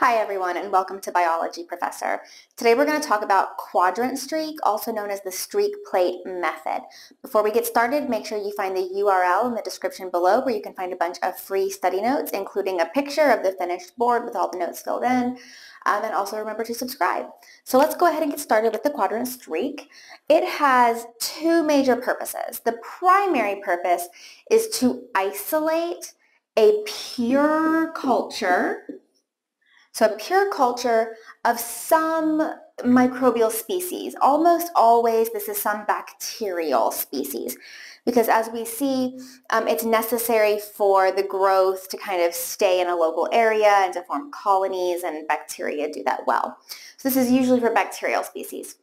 Hi everyone and welcome to Biology Professor. Today we're going to talk about quadrant streak, also known as the streak plate method. Before we get started, make sure you find the URL in the description below where you can find a bunch of free study notes, including a picture of the finished board with all the notes filled in. Um, and also remember to subscribe. So let's go ahead and get started with the quadrant streak. It has two major purposes. The primary purpose is to isolate a pure culture so a pure culture of some microbial species. Almost always this is some bacterial species because as we see, um, it's necessary for the growth to kind of stay in a local area and to form colonies and bacteria do that well. So this is usually for bacterial species.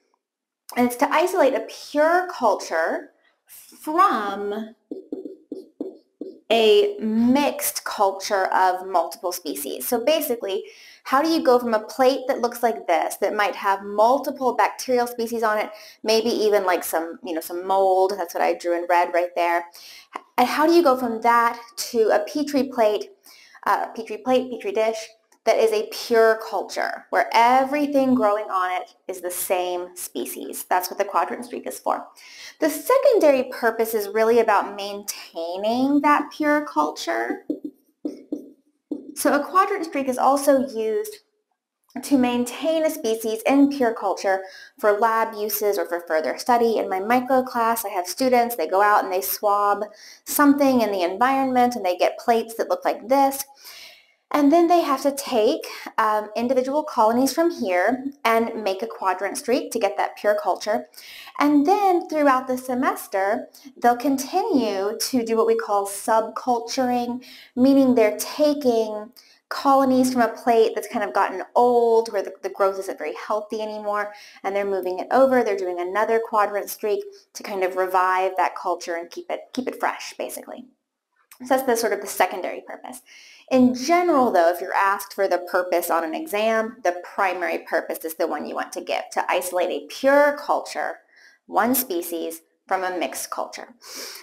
And it's to isolate a pure culture from a mixed culture of multiple species. So basically, how do you go from a plate that looks like this, that might have multiple bacterial species on it, maybe even like some, you know, some mold, that's what I drew in red right there. And how do you go from that to a petri plate, uh, petri plate, petri dish, that is a pure culture where everything growing on it is the same species. That's what the quadrant streak is for. The secondary purpose is really about maintaining that pure culture. So a quadrant streak is also used to maintain a species in pure culture for lab uses or for further study. In my micro class, I have students, they go out and they swab something in the environment and they get plates that look like this. And then they have to take um, individual colonies from here and make a quadrant streak to get that pure culture. And then throughout the semester, they'll continue to do what we call subculturing, meaning they're taking colonies from a plate that's kind of gotten old, where the, the growth isn't very healthy anymore, and they're moving it over. They're doing another quadrant streak to kind of revive that culture and keep it, keep it fresh, basically. So that's the sort of the secondary purpose. In mm-hmm. general, though, if you're asked for the purpose on an exam, the primary purpose is the one you want to give, to isolate a pure culture, one species, from a mixed culture.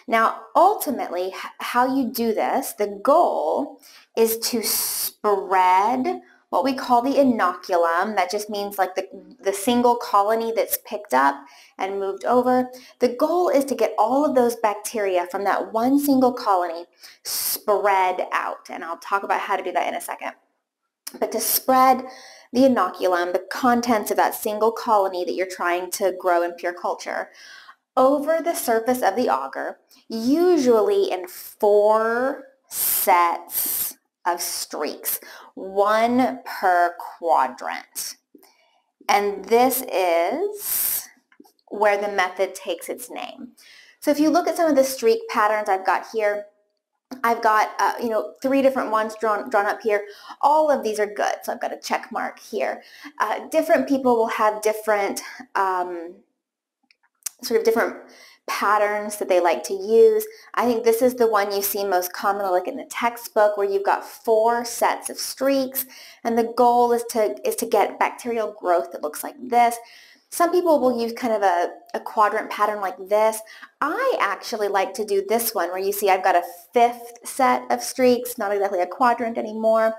Now, ultimately, how you do this, the goal is to spread what we call the inoculum. That just means like the, the single colony that's picked up and moved over. The goal is to get all of those bacteria from that one single colony spread out. And I'll talk about how to do that in a second. But to spread the inoculum, the contents of that single colony that you're trying to grow in pure culture, over the surface of the agar, usually in four sets of streaks, one per quadrant. And this is where the method takes its name. So if you look at some of the streak patterns I've got here, I've got, uh, you know, three different ones drawn, drawn up here. All of these are good, so I've got a check mark here. Uh, different people will have different, um, sort of different patterns that they like to use. I think this is the one you see most commonly like in the textbook where you've got four sets of streaks and the goal is to, is to get bacterial growth that looks like this. Some people will use kind of a, a quadrant pattern like this. I actually like to do this one where you see I've got a fifth set of streaks, not exactly a quadrant anymore,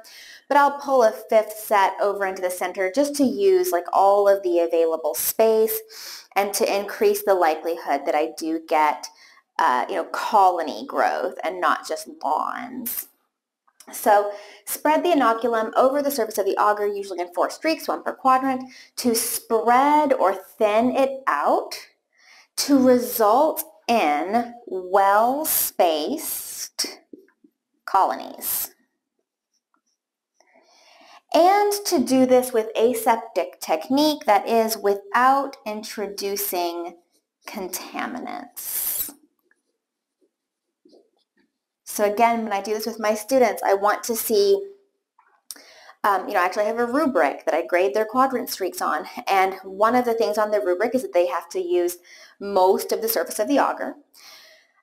but I'll pull a fifth set over into the center just to use like all of the available space and to increase the likelihood that I do get uh, you know, colony growth and not just lawns. So spread the inoculum over the surface of the agar, usually in four streaks, one per quadrant, to spread or thin it out to result in well-spaced colonies. And to do this with aseptic technique, that is without introducing contaminants. So again, when I do this with my students, I want to see, um, you know, actually I have a rubric that I grade their quadrant streaks on. And one of the things on the rubric is that they have to use most of the surface of the agar.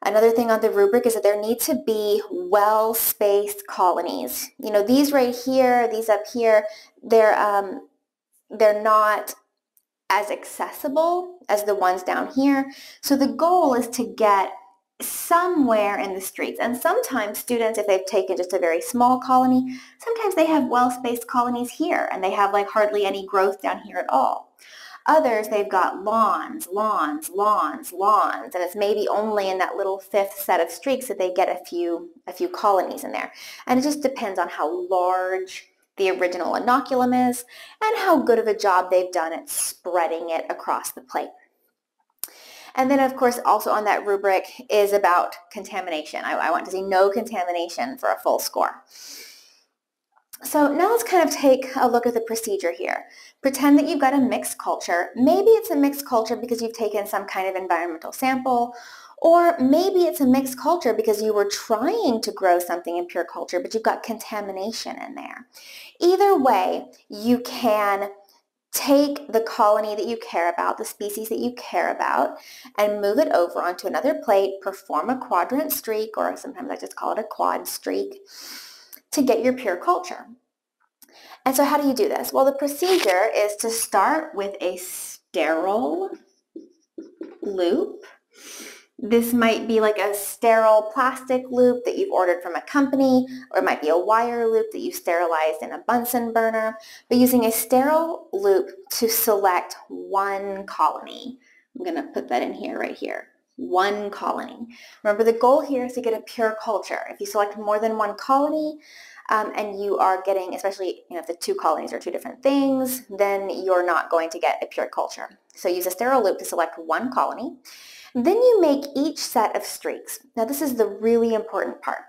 Another thing on the rubric is that there need to be well-spaced colonies. You know, these right here, these up here, they're, um, they're not as accessible as the ones down here. So the goal is to get somewhere in the streets. And sometimes students, if they've taken just a very small colony, sometimes they have well-spaced colonies here and they have like hardly any growth down here at all. Others, they've got lawns, lawns, lawns, lawns, and it's maybe only in that little fifth set of streaks that they get a few, a few colonies in there. And it just depends on how large the original inoculum is and how good of a job they've done at spreading it across the plate. And then, of course, also on that rubric is about contamination. I, I want to see no contamination for a full score. So now let's kind of take a look at the procedure here. Pretend that you've got a mixed culture. Maybe it's a mixed culture because you've taken some kind of environmental sample, or maybe it's a mixed culture because you were trying to grow something in pure culture, but you've got contamination in there. Either way, you can take the colony that you care about, the species that you care about, and move it over onto another plate, perform a quadrant streak, or sometimes I just call it a quad streak, to get your pure culture. And so how do you do this? Well, the procedure is to start with a sterile loop this might be like a sterile plastic loop that you've ordered from a company, or it might be a wire loop that you sterilized in a Bunsen burner, but using a sterile loop to select one colony. I'm going to put that in here right here. One colony. Remember the goal here is to get a pure culture. If you select more than one colony, um, and you are getting, especially you know, if the two colonies are two different things, then you're not going to get a pure culture. So use a sterile loop to select one colony. Then you make each set of streaks. Now this is the really important part.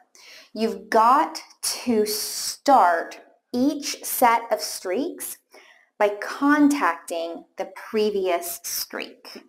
You've got to start each set of streaks by contacting the previous streak.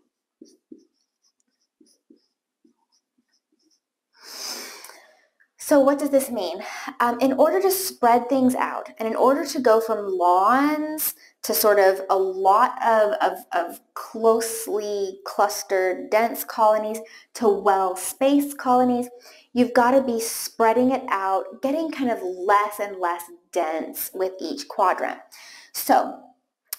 So what does this mean? Um, in order to spread things out and in order to go from lawns to sort of a lot of, of, of closely clustered dense colonies to well-spaced colonies, you've got to be spreading it out, getting kind of less and less dense with each quadrant. So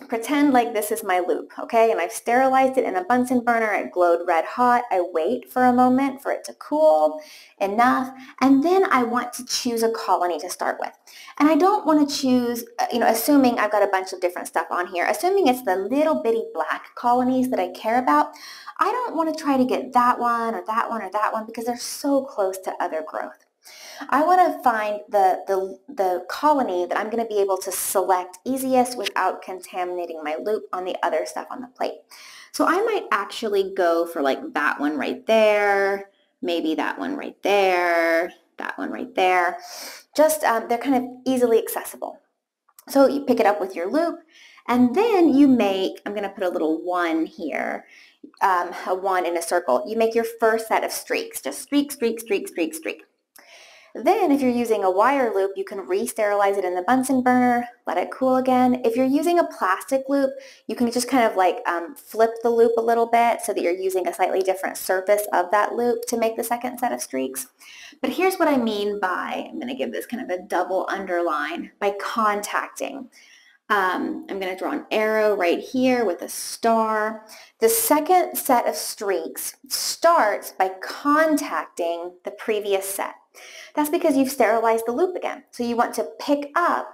pretend like this is my loop, okay? And I've sterilized it in a Bunsen burner. It glowed red hot. I wait for a moment for it to cool enough. And then I want to choose a colony to start with. And I don't want to choose, uh, you know, assuming I've got a bunch of different stuff on here, assuming it's the little bitty black colonies that I care about, I don't want to try to get that one or that one or that one because they're so close to other growth. I want to find the, the, the colony that I'm going to be able to select easiest without contaminating my loop on the other stuff on the plate. So I might actually go for like that one right there, maybe that one right there, that one right there. Just, um, they're kind of easily accessible. So you pick it up with your loop and then you make, I'm going to put a little one here, um, a one in a circle. You make your first set of streaks, just streak, streak, streak, streak, streak. Then if you're using a wire loop, you can re-sterilize it in the Bunsen burner, let it cool again. If you're using a plastic loop, you can just kind of like um, flip the loop a little bit so that you're using a slightly different surface of that loop to make the second set of streaks. But here's what I mean by, I'm going to give this kind of a double underline, by contacting. Um, I'm going to draw an arrow right here with a star. The second set of streaks starts by contacting the previous set. That's because you've sterilized the loop again. So you want to pick up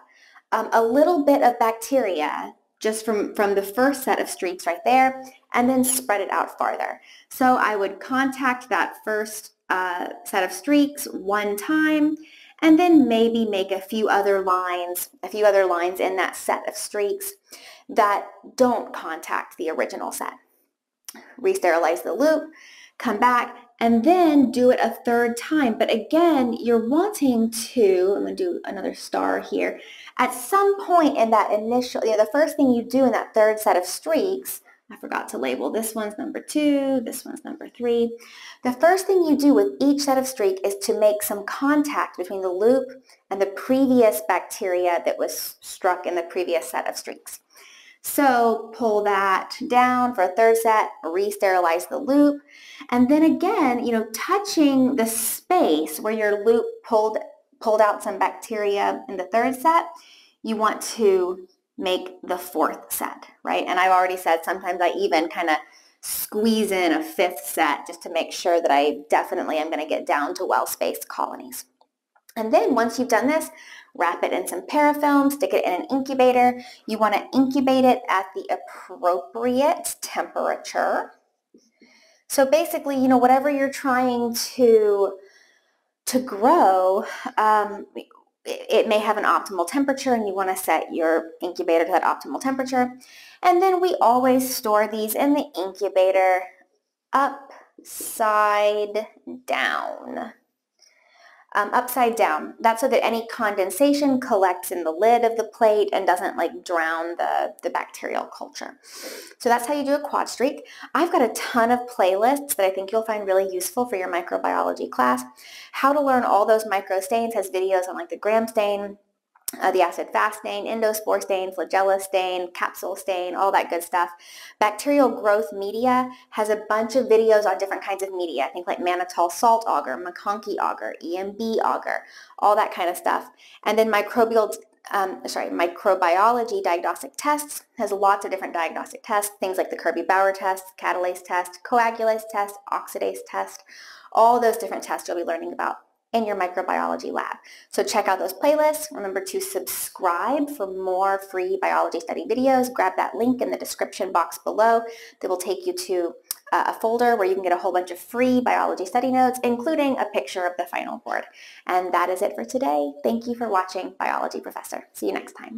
um, a little bit of bacteria just from, from the first set of streaks right there and then spread it out farther. So I would contact that first uh, set of streaks one time and then maybe make a few other lines, a few other lines in that set of streaks that don't contact the original set. Resterilize the loop, come back, and then do it a third time. But again, you're wanting to, I'm going to do another star here, at some point in that initial, you know, the first thing you do in that third set of streaks, I forgot to label this one's number two, this one's number three. The first thing you do with each set of streak is to make some contact between the loop and the previous bacteria that was struck in the previous set of streaks. So pull that down for a third set, re-sterilize the loop, and then again, you know, touching the space where your loop pulled, pulled out some bacteria in the third set, you want to make the fourth set, right? And I've already said sometimes I even kind of squeeze in a fifth set just to make sure that I definitely am going to get down to well-spaced colonies. And then once you've done this, wrap it in some parafilm, stick it in an incubator. You want to incubate it at the appropriate temperature. So basically, you know, whatever you're trying to to grow, um, it may have an optimal temperature and you want to set your incubator to that optimal temperature. And then we always store these in the incubator upside down um, upside down. That's so that any condensation collects in the lid of the plate and doesn't like drown the, the bacterial culture. So that's how you do a quad streak. I've got a ton of playlists that I think you'll find really useful for your microbiology class. How to learn all those micro stains has videos on like the gram stain, uh, the acid fast stain, endospore stain, flagella stain, capsule stain, all that good stuff. Bacterial growth media has a bunch of videos on different kinds of media. I think like mannitol salt agar, MacConkey agar, EMB agar, all that kind of stuff. And then microbial um, sorry, microbiology diagnostic tests has lots of different diagnostic tests, things like the Kirby-Bauer test, catalase test, coagulase test, oxidase test, all those different tests you'll be learning about in your microbiology lab. So check out those playlists. Remember to subscribe for more free biology study videos. Grab that link in the description box below that will take you to uh, a folder where you can get a whole bunch of free biology study notes, including a picture of the final board. And that is it for today. Thank you for watching Biology Professor. See you next time.